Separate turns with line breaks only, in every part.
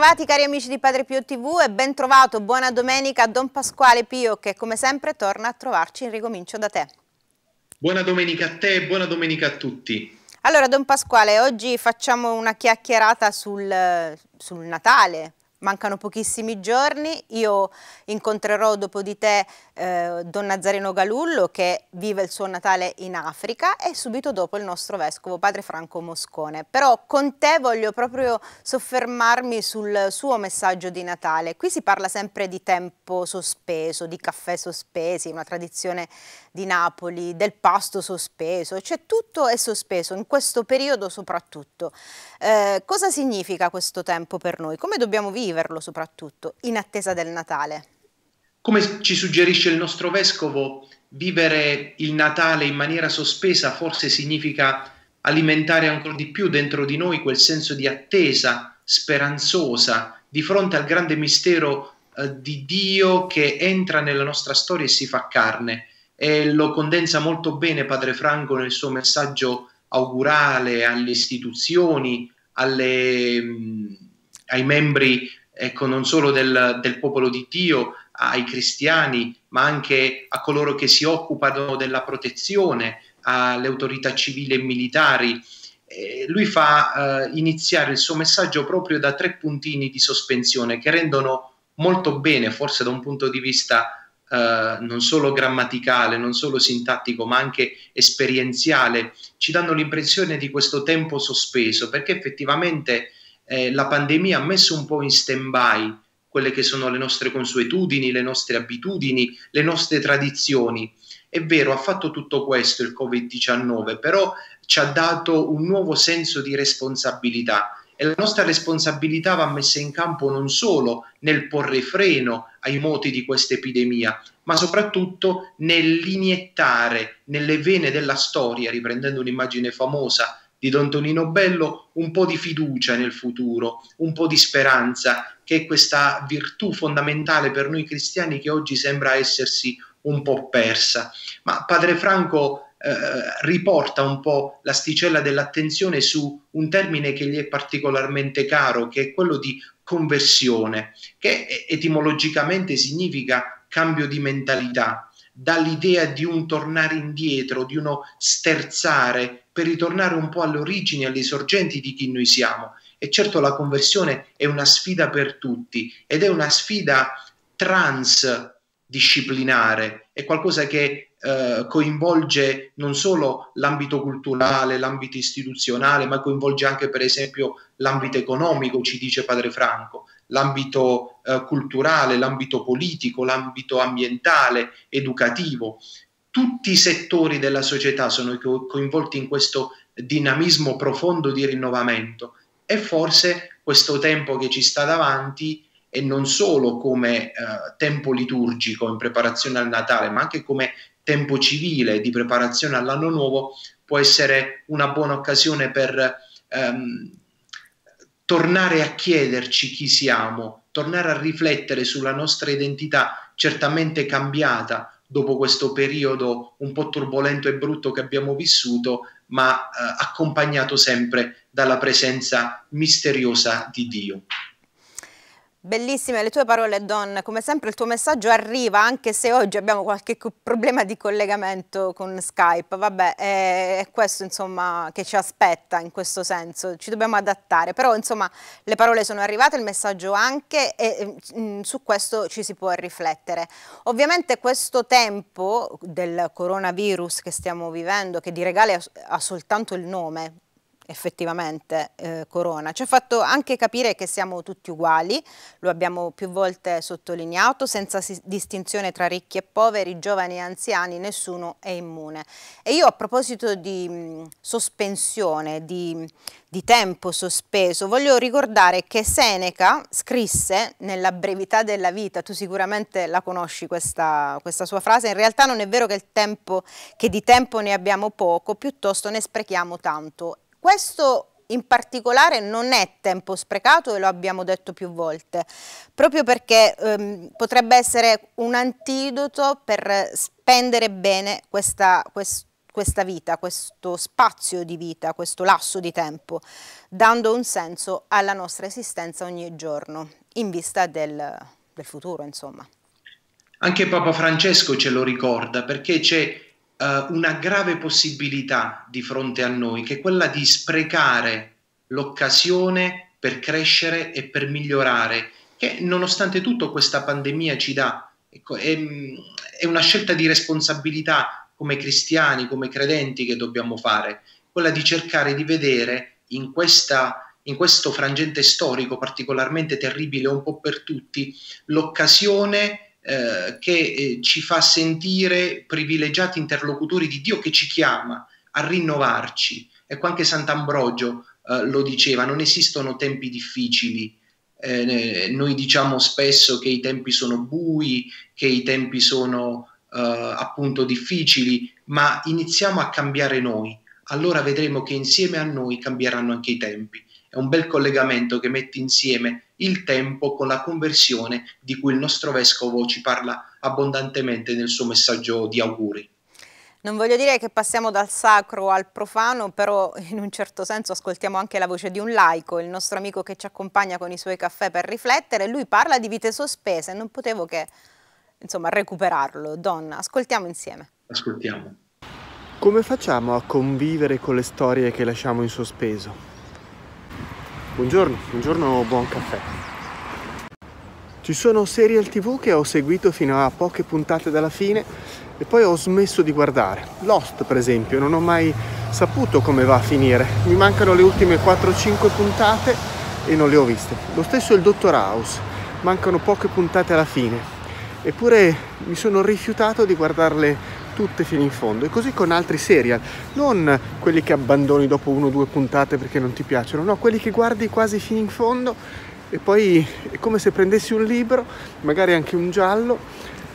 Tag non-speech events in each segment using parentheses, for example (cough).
Bentrovati cari amici di Padre Pio TV e ben trovato, buona domenica a Don Pasquale Pio che come sempre torna a trovarci in Ricomincio da te.
Buona domenica a te e buona domenica a tutti.
Allora Don Pasquale, oggi facciamo una chiacchierata sul, sul Natale, mancano pochissimi giorni, io incontrerò dopo di te eh, Don Nazareno Galullo che vive il suo Natale in Africa e subito dopo il nostro vescovo padre Franco Moscone. Però con te voglio proprio soffermarmi sul suo messaggio di Natale. Qui si parla sempre di tempo sospeso, di caffè sospesi, una tradizione di Napoli, del pasto sospeso, cioè tutto è sospeso in questo periodo soprattutto. Eh, cosa significa questo tempo per noi? Come dobbiamo viverlo soprattutto in attesa del Natale?
Come ci suggerisce il nostro vescovo, vivere il Natale in maniera sospesa forse significa alimentare ancora di più dentro di noi quel senso di attesa speranzosa di fronte al grande mistero eh, di Dio che entra nella nostra storia e si fa carne. E lo condensa molto bene Padre Franco nel suo messaggio augurale alle istituzioni, alle, mh, ai membri ecco, non solo del, del popolo di Dio, ai cristiani, ma anche a coloro che si occupano della protezione, alle autorità civili e militari. Lui fa eh, iniziare il suo messaggio proprio da tre puntini di sospensione che rendono molto bene, forse da un punto di vista eh, non solo grammaticale, non solo sintattico, ma anche esperienziale, ci danno l'impressione di questo tempo sospeso, perché effettivamente eh, la pandemia ha messo un po' in stand-by quelle che sono le nostre consuetudini, le nostre abitudini, le nostre tradizioni. È vero, ha fatto tutto questo il Covid-19, però ci ha dato un nuovo senso di responsabilità e la nostra responsabilità va messa in campo non solo nel porre freno ai moti di questa epidemia, ma soprattutto nell'iniettare nelle vene della storia, riprendendo un'immagine famosa di Don Tonino Bello un po' di fiducia nel futuro, un po' di speranza, che è questa virtù fondamentale per noi cristiani che oggi sembra essersi un po' persa. Ma Padre Franco eh, riporta un po' l'asticella dell'attenzione su un termine che gli è particolarmente caro, che è quello di conversione, che etimologicamente significa cambio di mentalità dall'idea di un tornare indietro, di uno sterzare per ritornare un po' alle origini, alle sorgenti di chi noi siamo. E certo la conversione è una sfida per tutti ed è una sfida transdisciplinare, è qualcosa che eh, coinvolge non solo l'ambito culturale, l'ambito istituzionale, ma coinvolge anche per esempio l'ambito economico, ci dice Padre Franco l'ambito eh, culturale, l'ambito politico, l'ambito ambientale, educativo. Tutti i settori della società sono co- coinvolti in questo dinamismo profondo di rinnovamento. E forse questo tempo che ci sta davanti e non solo come eh, tempo liturgico in preparazione al Natale, ma anche come tempo civile di preparazione all'anno nuovo, può essere una buona occasione per ehm, tornare a chiederci chi siamo, tornare a riflettere sulla nostra identità certamente cambiata dopo questo periodo un po' turbolento e brutto che abbiamo vissuto, ma eh, accompagnato sempre dalla presenza misteriosa di Dio.
Bellissime le tue parole Don, come sempre il tuo messaggio arriva anche se oggi abbiamo qualche problema di collegamento con Skype, vabbè è, questo insomma che ci aspetta in questo senso, ci dobbiamo adattare, però insomma le parole sono arrivate, il messaggio anche e mh, mm, su questo ci si può riflettere. Ovviamente questo tempo del coronavirus che stiamo vivendo, che di regale ha soltanto il nome, effettivamente eh, Corona. Ci ha fatto anche capire che siamo tutti uguali, lo abbiamo più volte sottolineato, senza distinzione tra ricchi e poveri, giovani e anziani, nessuno è immune. E io a proposito di mh, sospensione, di, di tempo sospeso, voglio ricordare che Seneca scrisse nella brevità della vita, tu sicuramente la conosci questa, questa sua frase, in realtà non è vero che, tempo, che di tempo ne abbiamo poco, piuttosto ne sprechiamo tanto questo in particolare non è tempo sprecato e lo abbiamo detto più volte, proprio perché ehm, potrebbe essere un antidoto per spendere bene questa, quest, questa vita, questo spazio di vita, questo lasso di tempo, dando un senso alla nostra esistenza ogni giorno, in vista del, del futuro, insomma.
Anche Papa Francesco ce lo ricorda perché c'è uh, una grave possibilità di fronte a noi, che è quella di sprecare l'occasione per crescere e per migliorare, che nonostante tutto questa pandemia ci dà. Ecco, è, è una scelta di responsabilità come cristiani, come credenti che dobbiamo fare, quella di cercare di vedere in, questa, in questo frangente storico particolarmente terribile un po' per tutti l'occasione eh, che eh, ci fa sentire privilegiati interlocutori di Dio che ci chiama a rinnovarci. Ecco, anche Sant'Ambrogio eh, lo diceva, non esistono tempi difficili. Eh, noi diciamo spesso che i tempi sono bui, che i tempi sono eh, appunto difficili, ma iniziamo a cambiare noi, allora vedremo che insieme a noi cambieranno anche i tempi. È un bel collegamento che mette insieme il tempo con la conversione di cui il nostro vescovo ci parla abbondantemente nel suo messaggio di auguri.
Non voglio dire che passiamo dal sacro al profano, però in un certo senso ascoltiamo anche la voce di un laico, il nostro amico che ci accompagna con i suoi caffè per riflettere. Lui parla di vite sospese, non potevo che insomma, recuperarlo. Donna, ascoltiamo insieme.
Ascoltiamo.
Come facciamo a convivere con le storie che lasciamo in sospeso? Buongiorno, buongiorno, buon caffè. Ci sono serial tv che ho seguito fino a poche puntate dalla fine e poi ho smesso di guardare. Lost, per esempio, non ho mai saputo come va a finire. Mi mancano le ultime 4-5 puntate e non le ho viste. Lo stesso il Dottor House, mancano poche puntate alla fine eppure mi sono rifiutato di guardarle tutte fino in fondo e così con altri serial, non quelli che abbandoni dopo uno o due puntate perché non ti piacciono, no, quelli che guardi quasi fino in fondo e poi è come se prendessi un libro, magari anche un giallo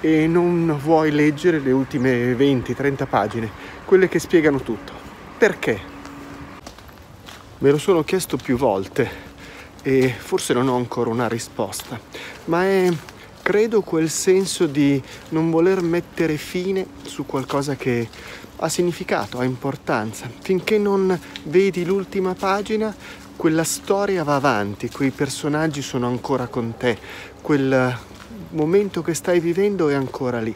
e non vuoi leggere le ultime 20-30 pagine, quelle che spiegano tutto. Perché? Me lo sono chiesto più volte e forse non ho ancora una risposta, ma è credo quel senso di non voler mettere fine su qualcosa che ha significato, ha importanza. Finché non vedi l'ultima pagina, quella storia va avanti, quei personaggi sono ancora con te, quel momento che stai vivendo è ancora lì.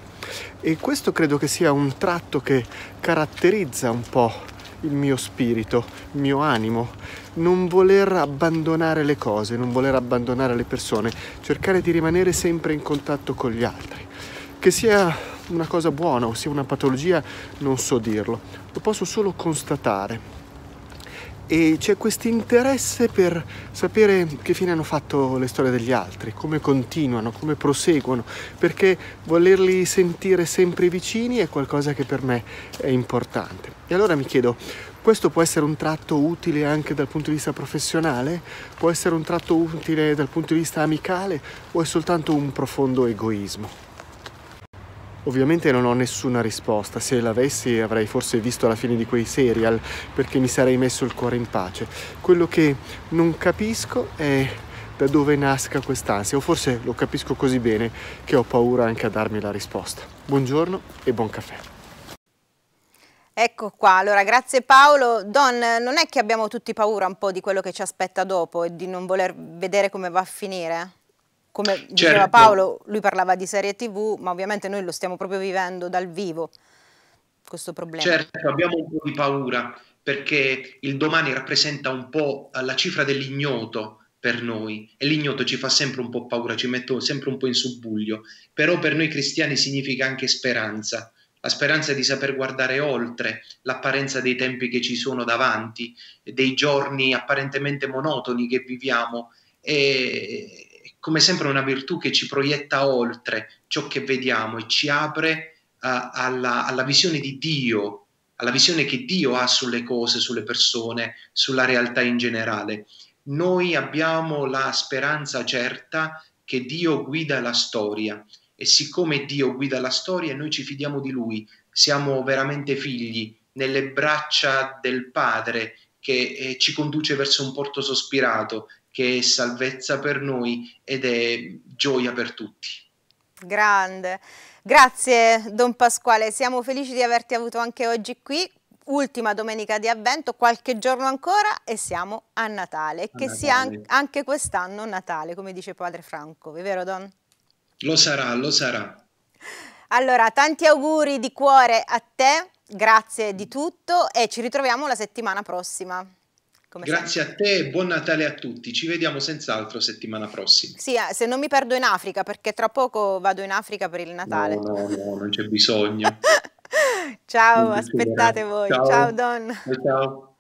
E questo credo che sia un tratto che caratterizza un po' il mio spirito, il mio animo, non voler abbandonare le cose, non voler abbandonare le persone, cercare di rimanere sempre in contatto con gli altri. Che sia una cosa buona o sia una patologia, non so dirlo, lo posso solo constatare. E c'è questo interesse per sapere che fine hanno fatto le storie degli altri, come continuano, come proseguono, perché volerli sentire sempre vicini è qualcosa che per me è importante. E allora mi chiedo, questo può essere un tratto utile anche dal punto di vista professionale? Può essere un tratto utile dal punto di vista amicale o è soltanto un profondo egoismo? Ovviamente non ho nessuna risposta, se l'avessi avrei forse visto la fine di quei serial perché mi sarei messo il cuore in pace. Quello che non capisco è da dove nasca quest'ansia, o forse lo capisco così bene che ho paura anche a darmi la risposta. Buongiorno e buon caffè.
Ecco qua, allora grazie Paolo. Don, non è che abbiamo tutti paura un po' di quello che ci aspetta dopo e di non voler vedere come va a finire? Come certo. diceva Paolo, lui parlava di serie tv, ma ovviamente noi lo stiamo proprio vivendo dal vivo, questo problema.
Certo, abbiamo un po' di paura perché il domani rappresenta un po' la cifra dell'ignoto per noi e l'ignoto ci fa sempre un po' paura, ci mette sempre un po' in subbuglio, però per noi cristiani significa anche speranza la speranza di saper guardare oltre l'apparenza dei tempi che ci sono davanti, dei giorni apparentemente monotoni che viviamo, è come sempre una virtù che ci proietta oltre ciò che vediamo e ci apre uh, alla, alla visione di Dio, alla visione che Dio ha sulle cose, sulle persone, sulla realtà in generale. Noi abbiamo la speranza certa che Dio guida la storia e siccome Dio guida la storia noi ci fidiamo di Lui, siamo veramente figli nelle braccia del Padre che eh, ci conduce verso un porto sospirato, che è salvezza per noi ed è gioia per tutti.
Grande. Grazie Don Pasquale, siamo felici di averti avuto anche oggi qui. Ultima domenica di avvento, qualche giorno ancora e siamo a Natale. A che Natale. sia anche quest'anno Natale, come dice Padre Franco, è vero Don?
Lo sarà, lo sarà.
Allora, tanti auguri di cuore a te, grazie di tutto e ci ritroviamo la settimana prossima.
Grazie sempre. a te e buon Natale a tutti. Ci vediamo senz'altro settimana prossima.
Sì, eh, se non mi perdo in Africa, perché tra poco vado in Africa per il Natale.
No, no, no, non c'è bisogno. (laughs)
ciao, aspettate voi. Ciao, ciao Don.
Ciao.